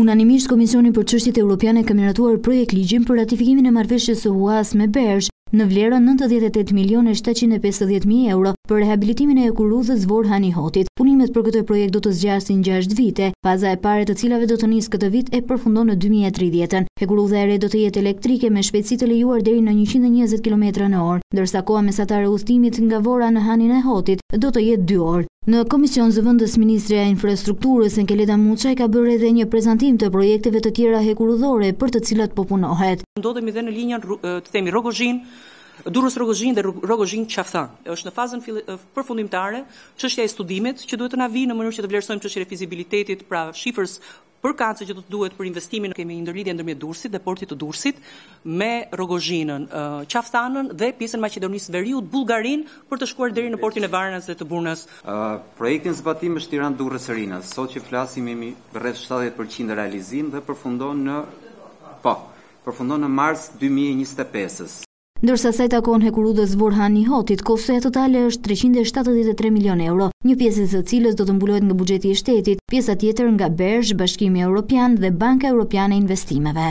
Unanimisht Komisioni për Çështjet Europiane ka miratuar projektligjin për ratifikimin e marrëveshjes së huasë me BERZH në vlerën 98 milionë e 750 mijë euro për rehabilitimin e hekurudhës Vorë Hani Hotit. Punimet për këtë projekt do të zgjasin 6 vite, faza e parë e të cilave do të nisë këtë vit e përfundon në 2030-ën. Hekurudha e re do të jetë elektrike me shpejtësi të lejuar deri në 120 kilometra në orë, ndërsa koha mesatare e udhëtimit nga Vora në Hanin e Hotit do të jetë 2 orë. Në komision zëvendësministrja e Infrastrukturës Enkeleda Muçaj ka bërë edhe një prezantim të projekteve të tjera hekurudhore për të cilat po punohet. Ndodhemi dhe në linjën të themi Rrogozhinë, Durrës Rrogozhinë dhe Rrogozhinë Qafthanë. Është në fazën përfundimtare çështja e studimit që duhet të na vijë në mënyrë që të vlerësojmë çështjen e fizibilitetit, pra shifrës përkatëse që do të duhet për investimin e kemi një ndërlidhje ndërmjet Durrësit dhe portit të Durrësit me Rrogozhinën, Qafthanën dhe pjesën e Maqedonisë Veriut, Bullgarinë për të shkuar deri në portin e Varnës dhe të Burnës. Projekti në zbatim është Tiranë-Durrës-Rinas. Sot që flasim jemi rreth shtatëdhjetë për qind realizim dhe përfundon në po, përfundon në mars dy mijë e njëzet e pesës. Ndërsa sa i takon hekurudhës Vorë Hani Hotit, kostoja totale është treqind e shtatëdhjetë e tre milionë euro, një pjesë e së cilës do të mbulohet nga buxheti i shtetit, pjesa tjetër nga BERZH, Bashkimi Europian dhe Banka Europiane e Investimeve.